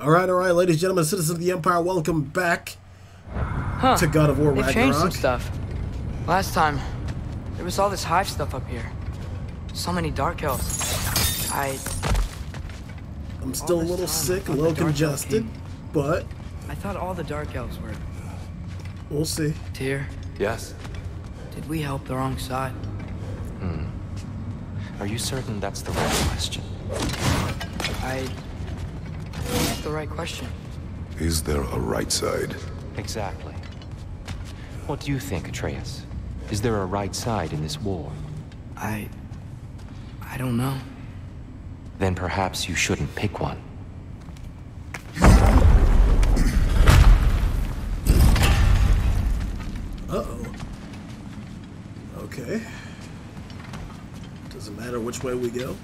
All right, all right, ladies and gentlemen, citizens of the Empire, welcome back Huh. to God of War They've changed some stuff. Last time, there was all this hive stuff up here. So many dark elves. I I'm still a little time, sick, a little congested, but I thought all the dark elves were. we'll see. Tyr, Yes. did we help the wrong side? Hmm. Are you certain that's the right question? I. That's the right question. Is there a right side? Exactly. What do you think, Atreus? Is there a right side in this war? I. I don't know. Then perhaps you shouldn't pick one. Uh-oh. Okay. Doesn't matter which way we go.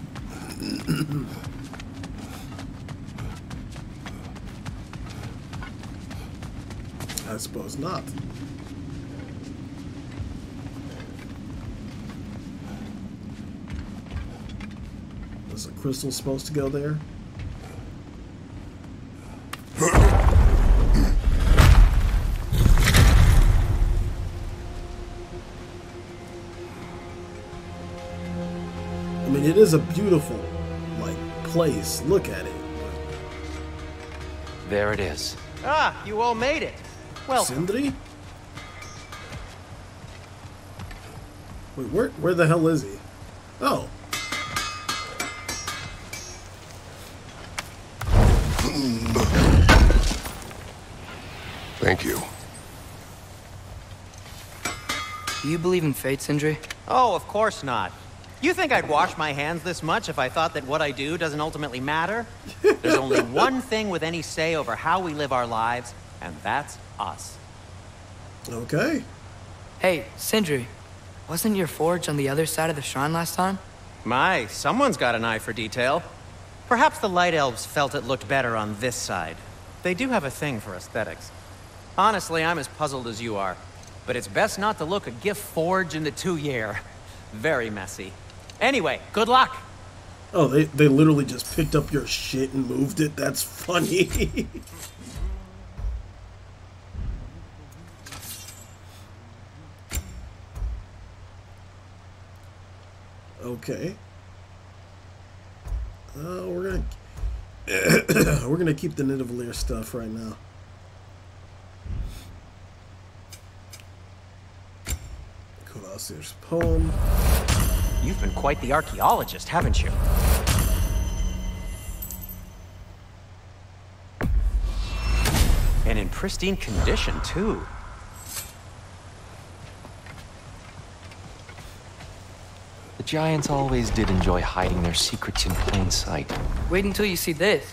I suppose not. Is the crystal supposed to go there? I mean, it is a beautiful, like, place. Look at it. There it is. Ah, you all made it. Well, Sindri? Wait, where, where the hell is he? Oh. Thank you. Do you believe in fate, Sindri? oh, of course not. You think I'd wash my hands this much if I thought that what I do doesn't ultimately matter? There's only one thing with any say over how we live our lives, and that's us. Okay. Hey, Sindri, wasn't your forge on the other side of the shrine last time? My, someone's got an eye for detail. Perhaps the Light Elves felt it looked better on this side. They do have a thing for aesthetics. Honestly, I'm as puzzled as you are. But it's best not to look a gift forge in the tuyere. Very messy. Anyway, good luck! Oh, they, they literally just picked up your shit and moved it. That's funny. okay. Uh, we're gonna we're gonna keep the Nidavellir stuff right now. Kvasir's poem. You've been quite the archaeologist, haven't you? And in pristine condition, too. The Giants always did enjoy hiding their secrets in plain sight. Wait until you see this.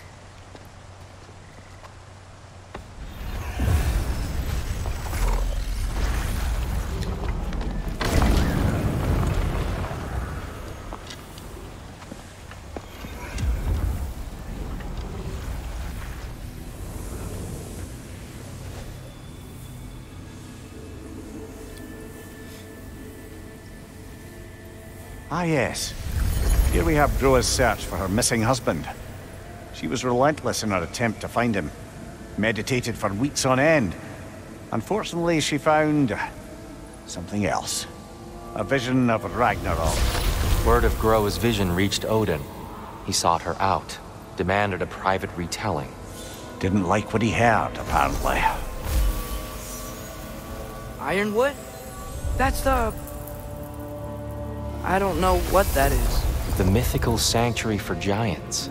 Yes. Here we have Groa's search for her missing husband. She was relentless in her attempt to find him. Meditated for weeks on end. Unfortunately, she found... Uh, something else. A vision of Ragnarok. Word of Groa's vision reached Odin. He sought her out, demanded a private retelling. Didn't like what he heard, apparently. Ironwood? That's the. I don't know what that is. The mythical sanctuary for giants.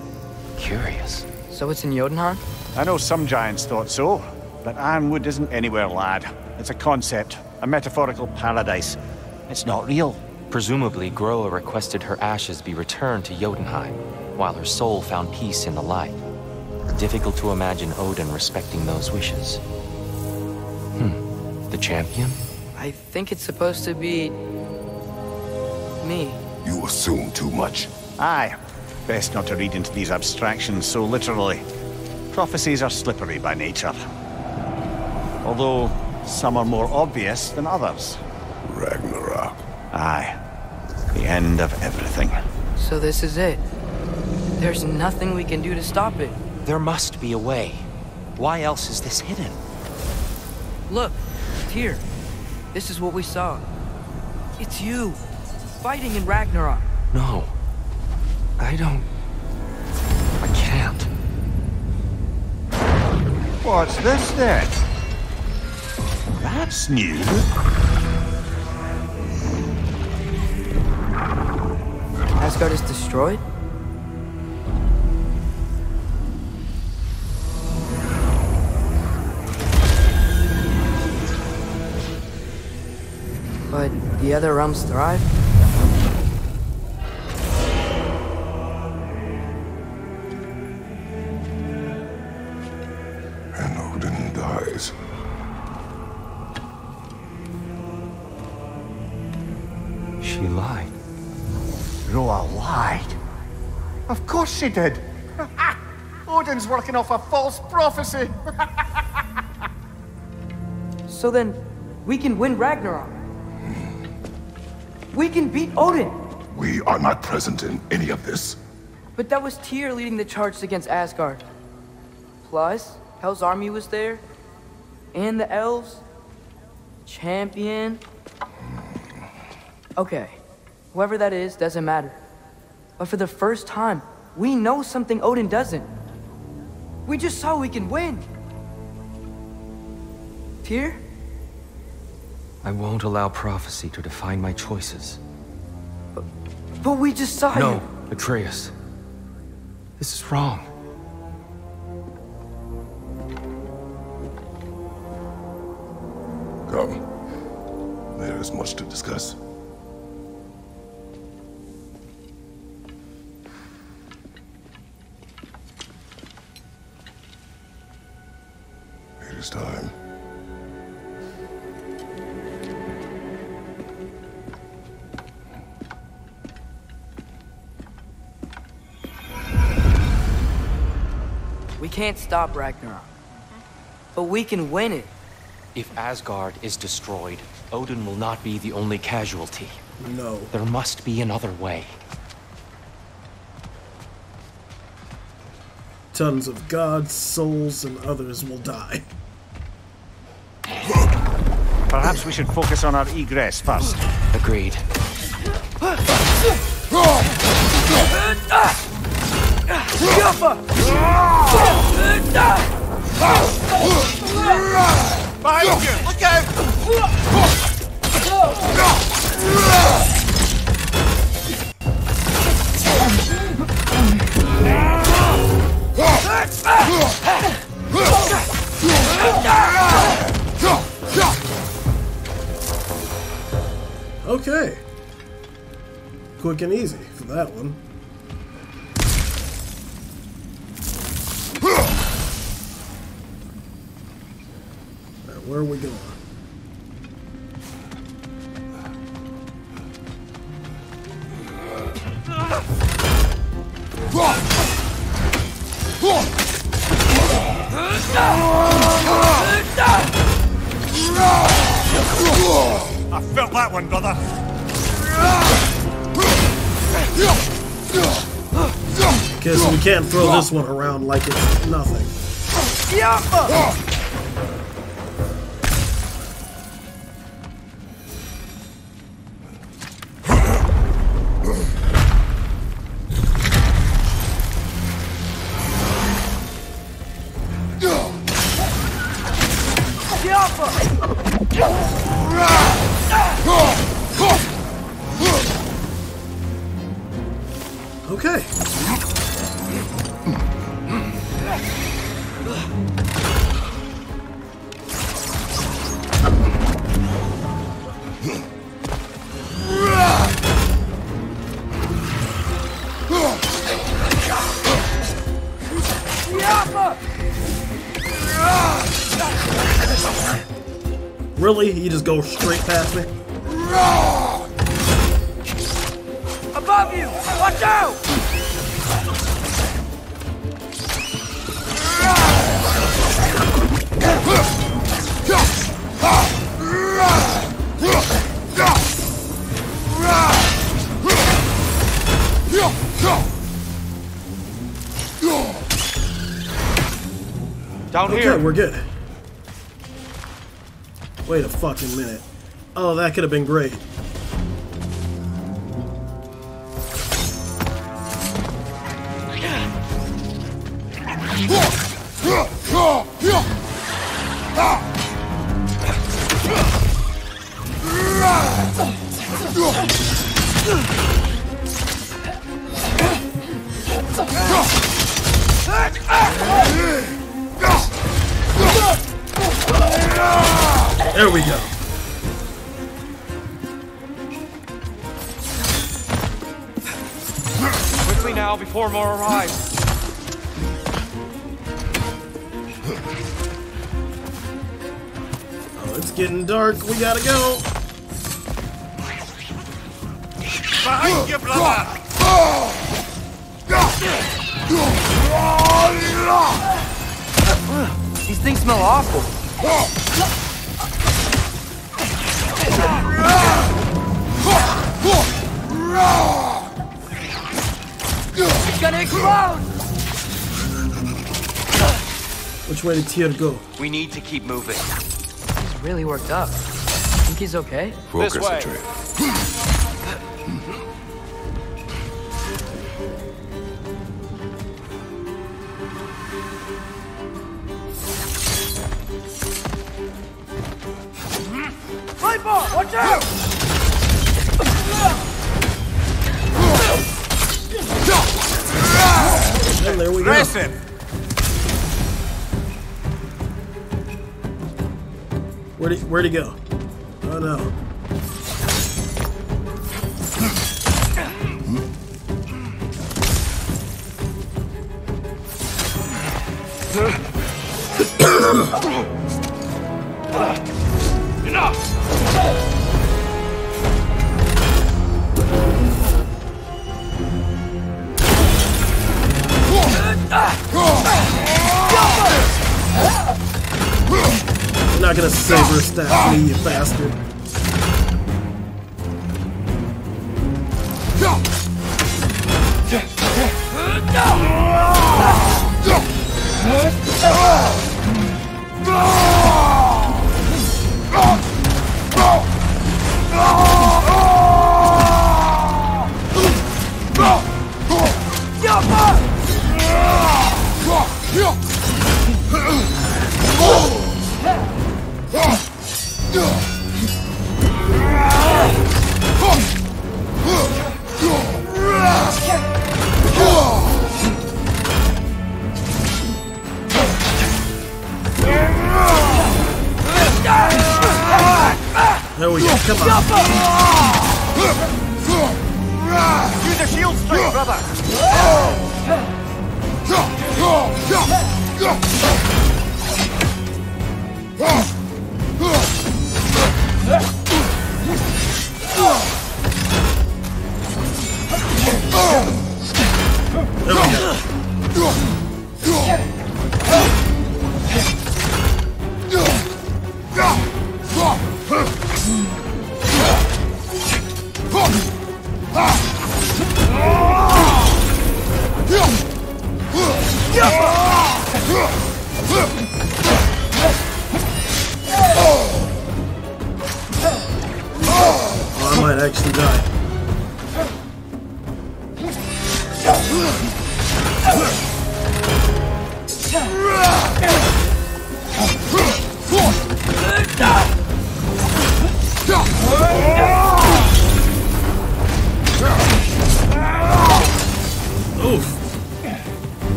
Curious. So it's in Jotunheim? I know some giants thought so, but Ironwood isn't anywhere, lad. It's a concept, a metaphorical paradise. It's not real. Presumably, Groa requested her ashes be returned to Jotunheim, while her soul found peace in the light. Difficult to imagine Odin respecting those wishes. Hmm. The champion? I think it's supposed to be. Me. You assume too much. Aye. Best not to read into these abstractions so literally. Prophecies are slippery by nature. Although, some are more obvious than others. Ragnarok. Aye. The end of everything. So this is it. There's nothing we can do to stop it. There must be a way. Why else is this hidden? Look, here. This is what we saw. It's you, fighting in Ragnarok. No. I don't... I can't. What's this then? That's new. Asgard is destroyed? But the other realms thrive? Lied. Groa lied. Of course she did. Odin's working off a false prophecy. So then, we can win Ragnarok. We can beat Odin! We are not present in any of this. But that was Tyr leading the charge against Asgard. Plus, Hell's army was there. And the elves. Champion. Hmm. Okay, whoever that is doesn't matter. But for the first time, we know something Odin doesn't. We just saw we can win. Tyr? I won't allow prophecy to define my choices. But we just saw No, you. Atreus. This is wrong. Come. There is much to discuss. Can't stop Ragnarok. But we can win it. If Asgard is destroyed, Odin will not be the only casualty. No. There must be another way. Tons of gods, souls, and others will die. Perhaps we should focus on our egress first. Agreed. Ah! Behind you! Okay. Quick and easy for that one. Where are we going? I felt that one, brother. Okay, so we can't throw this one around like it's nothing. Go straight past me? Fucking minute. Oh, that could have been great. There we go. Quickly now before more arrive. Oh, it's getting dark. We gotta go. Behind you, brother! These things smell awful. It's gonna explode! Which way did Tyr go? We need to keep moving. He's really worked up. Think he's okay? Focus, way. Atreus. Lightball, watch out! And there we go. Press! Where'd he, where'd he go? Oh no. You're not gonna saber stab me, you bastard. There go. Come on. Use a shield strike, brother!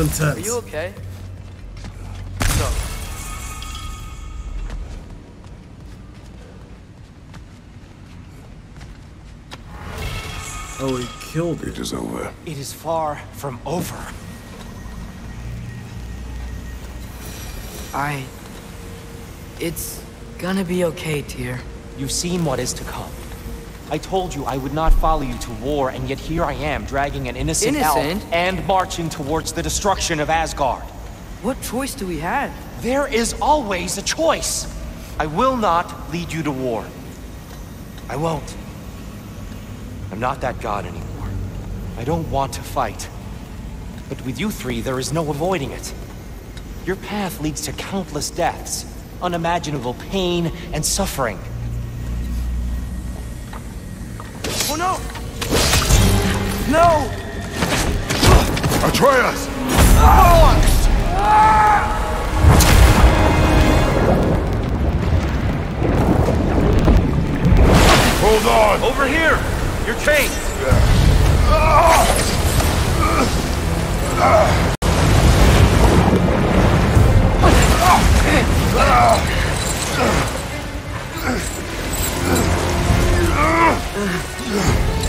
Was intense. are you okay? So, Oh, he killed It it. is over. It is far from over. I... It's gonna be okay, Tyr. You've seen what is to come. I told you I would not follow you to war, and yet here I am, dragging an innocent, Innocent? elf and marching towards the destruction of Asgard. What choice do we have? There is always a choice. I will not lead you to war. I won't. I'm not that god anymore. I don't want to fight. But with you three, there is no avoiding it. Your path leads to countless deaths, unimaginable pain and suffering. Oh no! No! Atreus! Hold on! Over here! You're chained! Agreed.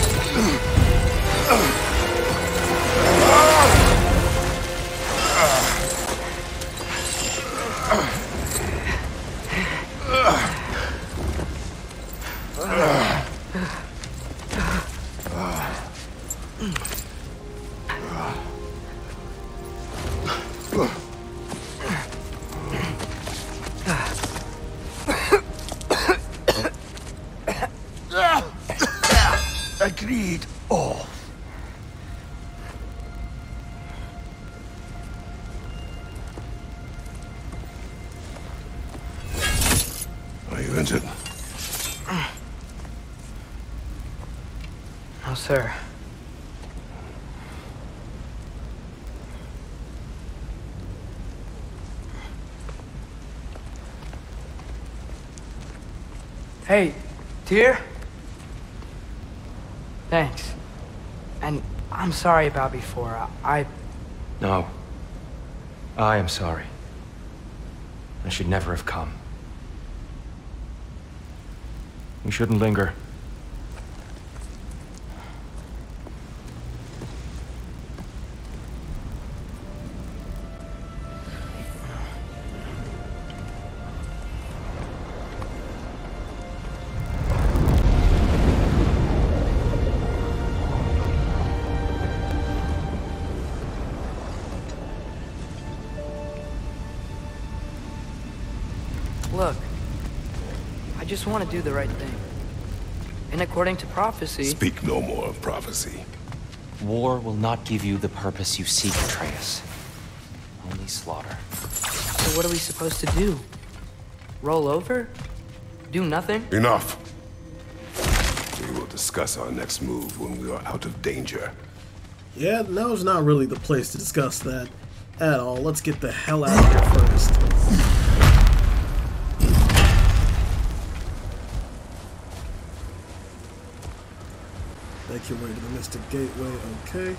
I'm sorry about before. I, No. I am sorry. I should never have come. We shouldn't linger. Just want to do the right thing. And according to prophecy, Speak no more of prophecy. War will not give you the purpose you seek, Atreus. Only slaughter. so what are we supposed to do? Roll over? Do nothing? Enough. We will discuss our next move when we are out of danger. Yeah, now's not really the place to discuss that at all. Let's get the hell out of here first. Your way to the Mystic Gateway, okay.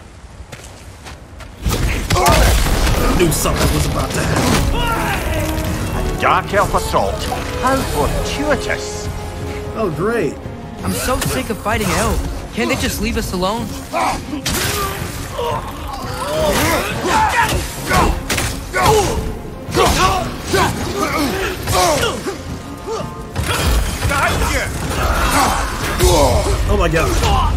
I knew something was about to happen. Dark Elf Assault. How fortuitous. Oh, great. I'm so sick of fighting elves. Can't they just leave us alone? Oh my god.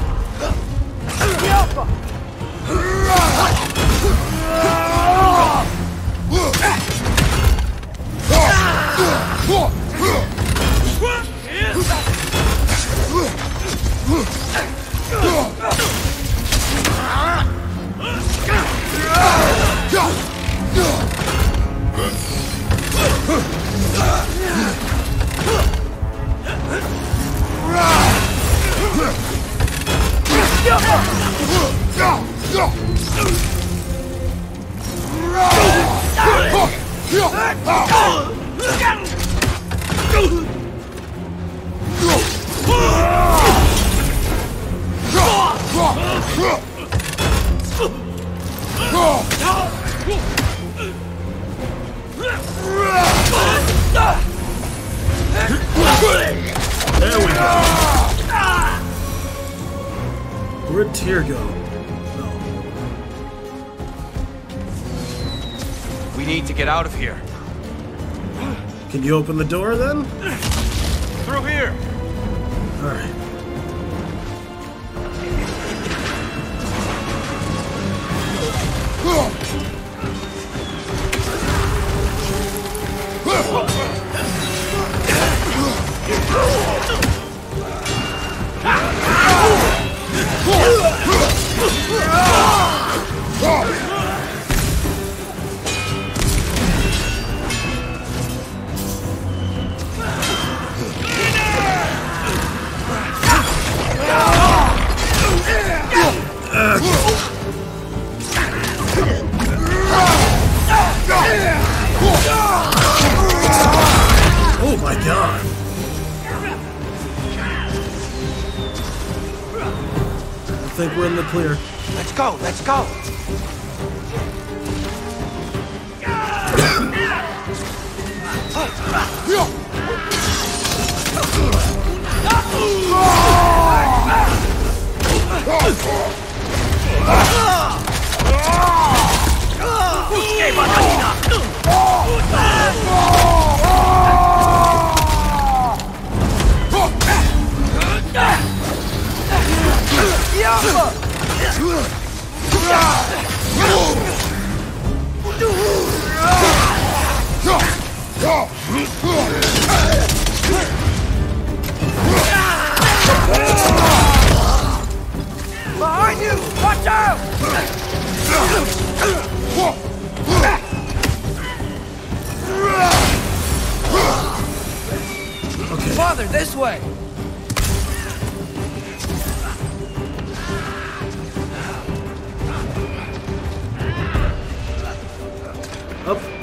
There we go. Grip Tiergo get out of here. Can you open the door then? Through here! Alright. you! Watch out! Okay. Father, this way! Up.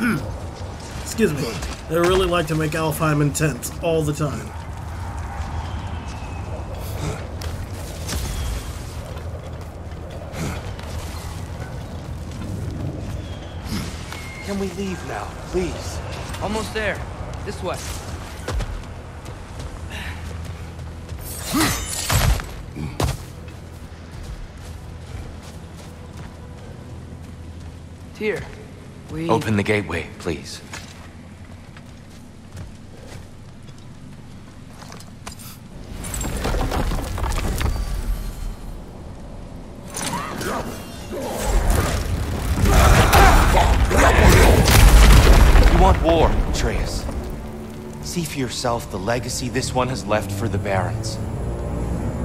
Excuse me. They really like to make Alfheim intense all the time. Can we leave now, please? Almost there. This way. Tyr, we... Open the gateway, please. You want war, Atreus. See for yourself the legacy this one has left for the Barrens.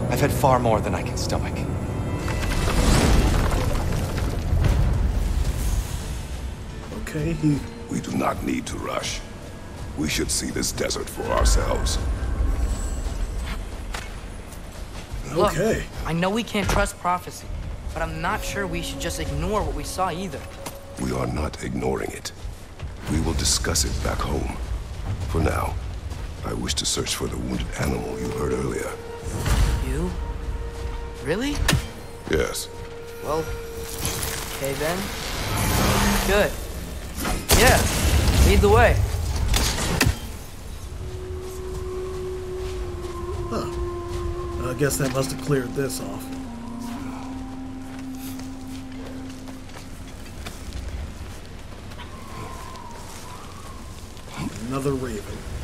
I've had far more than I can stomach. Okay. We do not need to rush. We should see this desert for ourselves. Look, Okay. I know we can't trust prophecy, but I'm not sure we should just ignore what we saw either. We are not ignoring it. We will discuss it back home. For now, I wish to search for the wounded animal you heard earlier. You? Really? Yes. Well, okay then. Good. Yeah, lead the way. Huh. I guess that must have cleared this off. Another raven.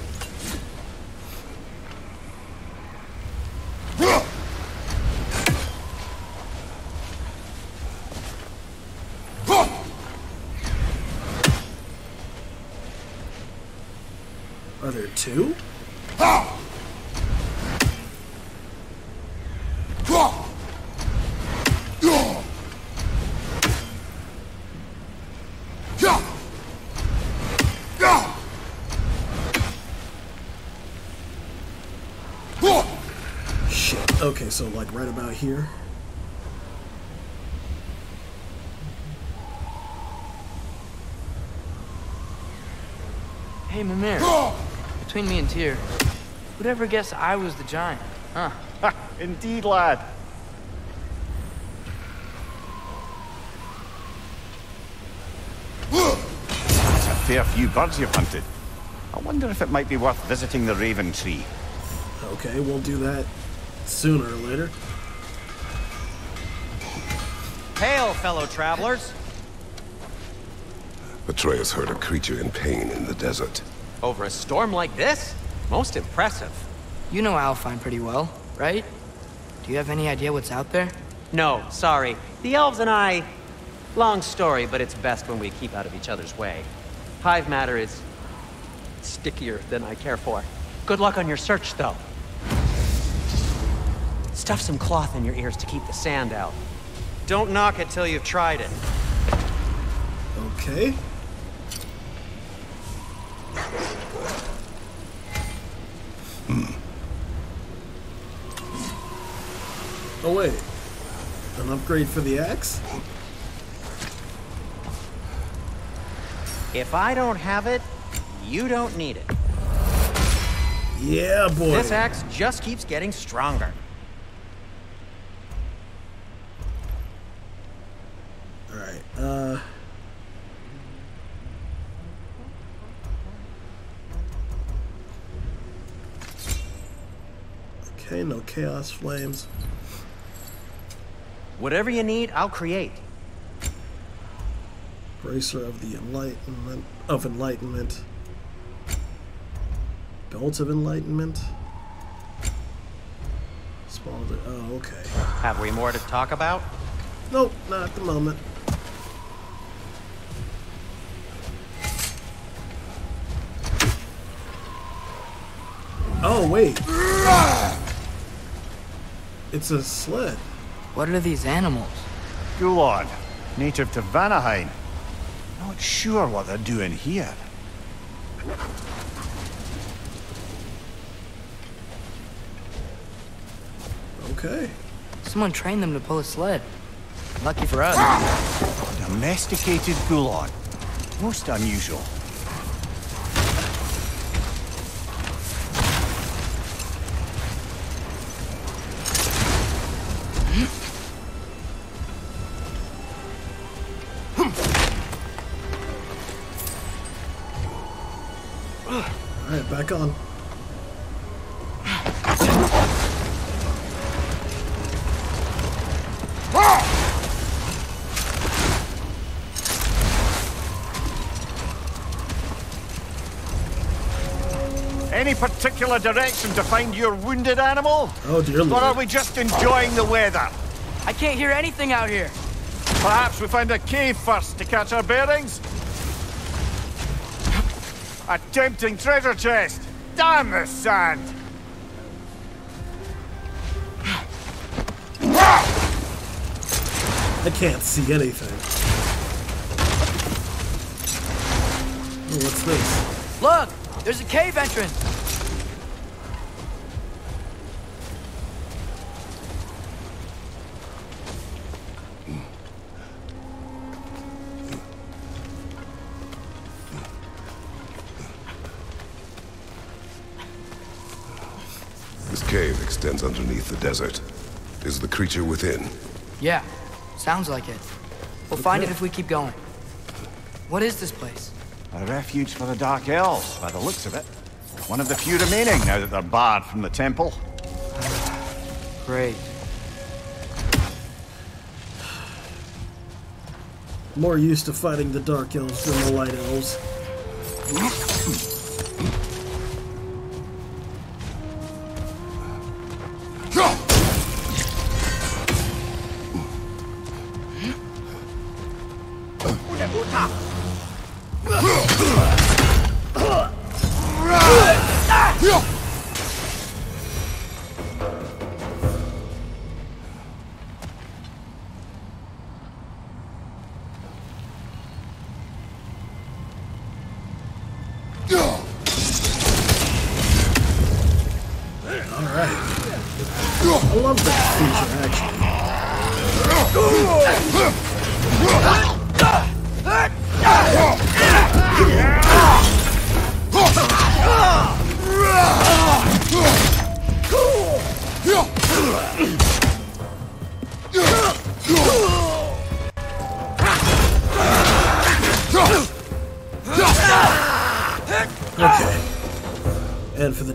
Okay, so like right about here. Hey, Mimir. Ah! Between me and Tyr, who'd ever guess I was the giant? Huh? Indeed, lad. Ah! That's a fair few birds you've hunted. I wonder if it might be worth visiting the Raven Tree. Okay, we'll do that sooner or later. Hail, fellow travelers. Atreus heard a creature in pain in the desert. Over a storm like this? Most impressive. You know Alfheim pretty well, right? Do you have any idea what's out there? No, sorry. The elves and I... Long story, but it's best when we keep out of each other's way. Hive matter is... stickier than I care for. Good luck on your search, though. Stuff some cloth in your ears to keep the sand out. Don't knock it till you've tried it. Okay. Hmm. Oh wait, an upgrade for the axe? If I don't have it, you don't need it. Yeah, boy. This axe just keeps getting stronger. All right. Uh. No chaos flames. Whatever you need, I'll create. Bracer of the enlightenment of enlightenment. Belt of enlightenment. Small. Oh, okay. Have we more to talk about? Nope, not at the moment. Oh, wait. It's a sled. What are these animals? Gulon, native to Vanaheim. Not sure what they're doing here. Okay. Someone trained them to pull a sled. Lucky for us. Domesticated Gulon. Most unusual. Back on. Any particular direction to find your wounded animal? Oh, dear Or are we just enjoying the weather? I can't hear anything out here. Perhaps we find a cave first to catch our bearings? A tempting treasure chest! Damn the sand! I can't see anything. Oh, what's this? Look! There's a cave entrance! Cave underneath the desert. Is the creature within? Yeah, sounds like it. We'll find it if we keep going. What is this place? A refuge for the Dark Elves, by the looks of it. One of the few remaining now that they're barred from the temple. Great. More used to fighting the Dark Elves than the Light Elves.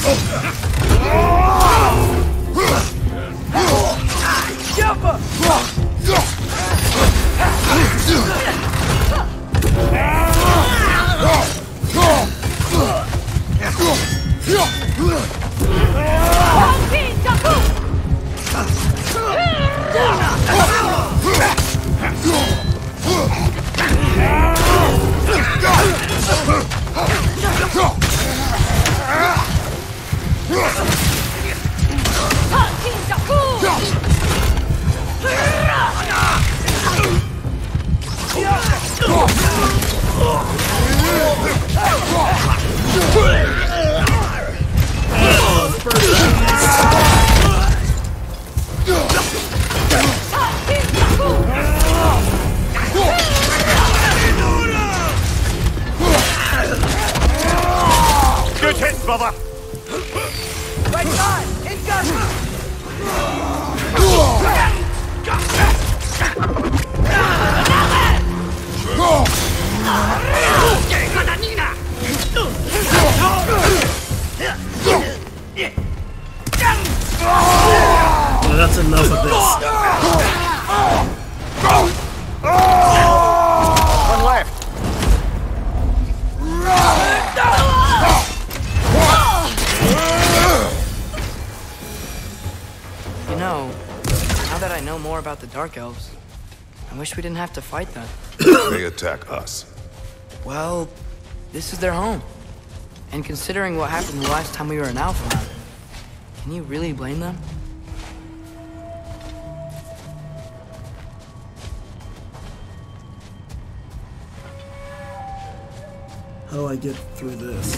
Good brother! Right side! Incoming! Well, that's enough of this. One left. Know, now that I know more about the Dark Elves, I wish we didn't have to fight them. They attack us. Well, this is their home. And considering what happened the last time we were in Alfheim, can you really blame them? How do I get through this?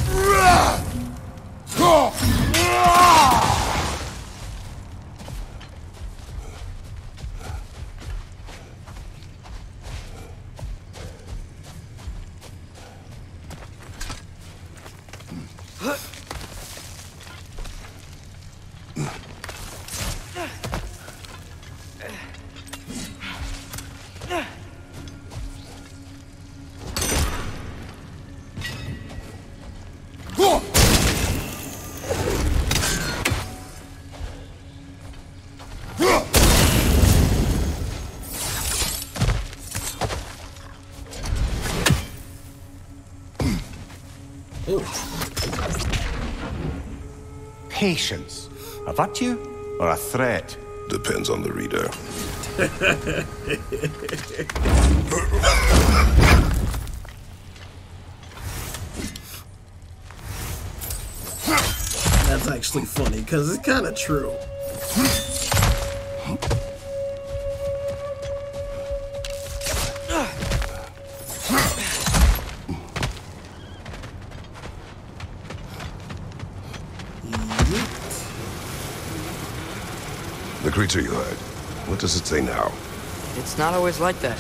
Patience. A virtue or a threat? Depends on the reader. That's actually funny, because it's kind of true. Does it say now? It's not always like that.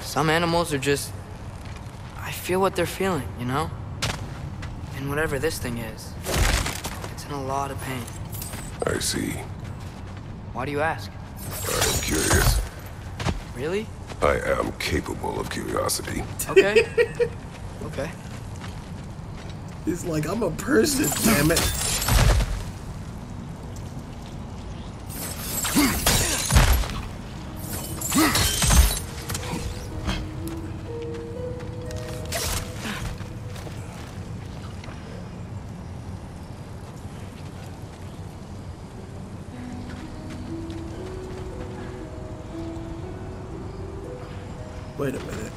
Some animals are just. I feel what they're feeling, you know? And whatever this thing is, it's in a lot of pain. I see. Why do you ask? I am curious. Really? I am capable of curiosity. Okay. okay. He's like, I'm a person, damn it. Wait a minute.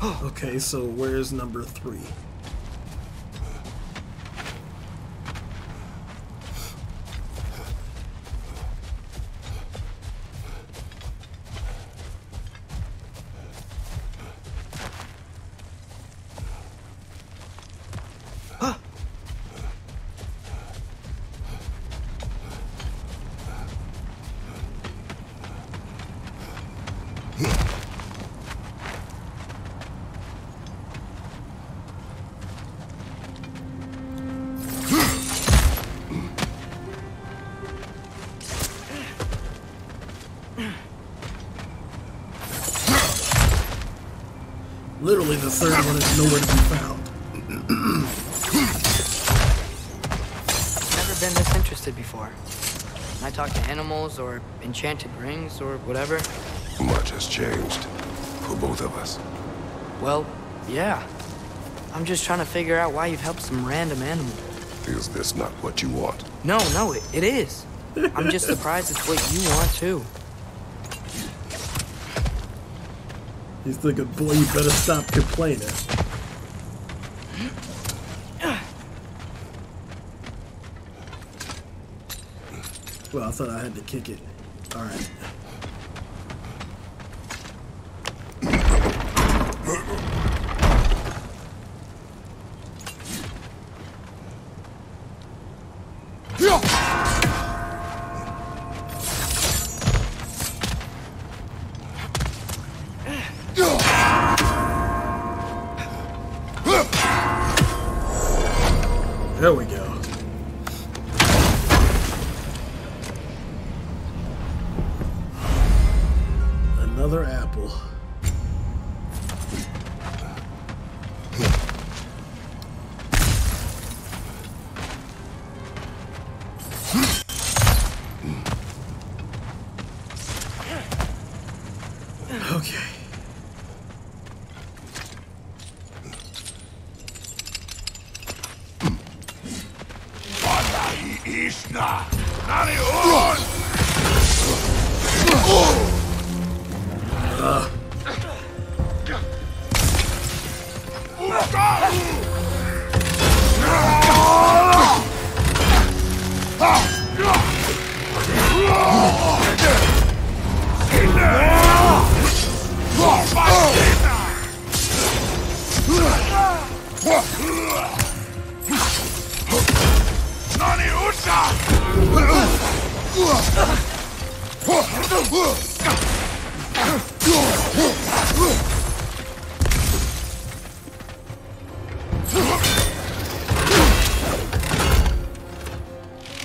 Okay, so where's number three? Third one is nowhere to be found. Never been this interested before. When I talk to animals or enchanted rings or whatever, Much has changed. For both of us. well, yeah. I'm just trying to figure out why you've helped some random animal. Is this not what you want? No, no, it, it is. I'm just surprised it's what you want too. He's thinking, boy, you better stop complaining. Well, I thought I had to kick it. Alright.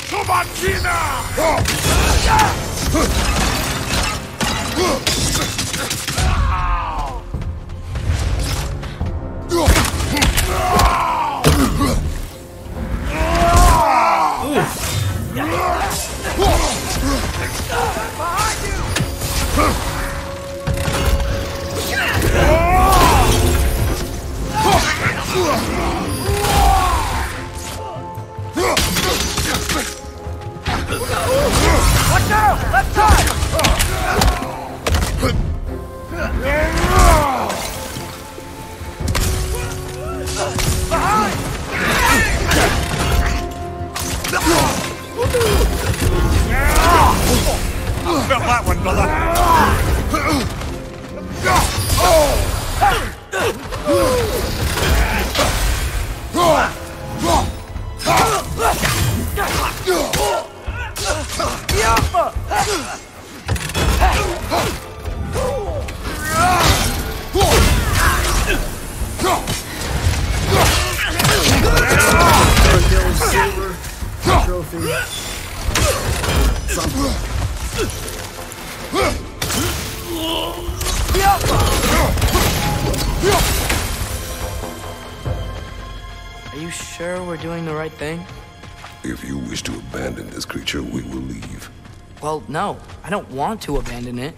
Sobatina! Felt that one, brother. Third sure we're doing the right thing? If you wish to abandon this creature, we will leave. Well, no, I don't want to abandon it.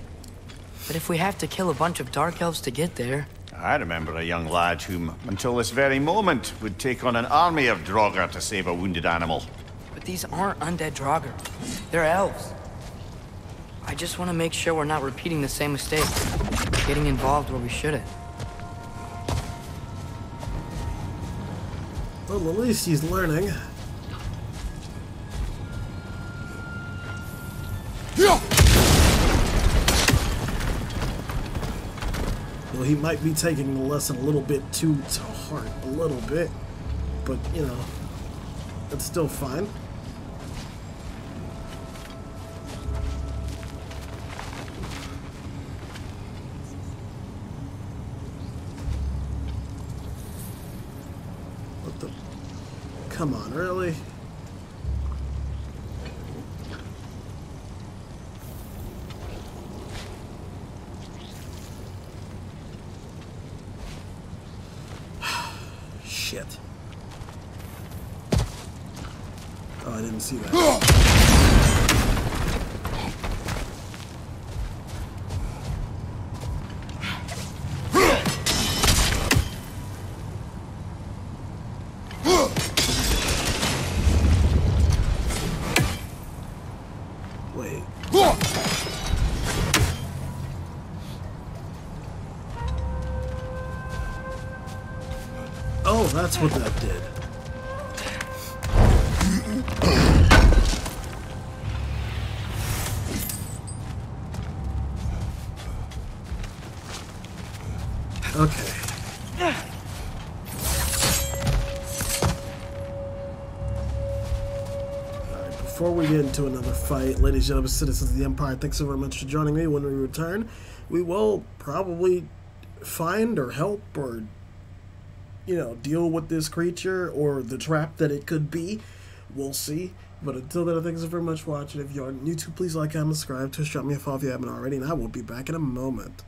But if we have to kill a bunch of dark elves to get there, I remember a young lad whom, until this very moment, would take on an army of Draugr to save a wounded animal. but these aren't undead Draugr. They're elves. I just want to make sure we're not repeating the same mistake. Getting involved where we shouldn't. Well, at least he's learning. Well, he might be taking the lesson a little bit too to heart, a little bit, but you know, that's still fine. come on, really? Shit. Oh, I didn't see that. that's what that did. Okay. Before we get into another fight, ladies and gentlemen, citizens of the Empire, thanks so very much for joining me. When we return, we will probably find or help or you know, deal with this creature or the trap that it could be. We'll see. But until then, thanks very much for watching. If you're on YouTube, please like, comment, subscribe. Twitch, drop me a follow if you haven't already, and I will be back in a moment.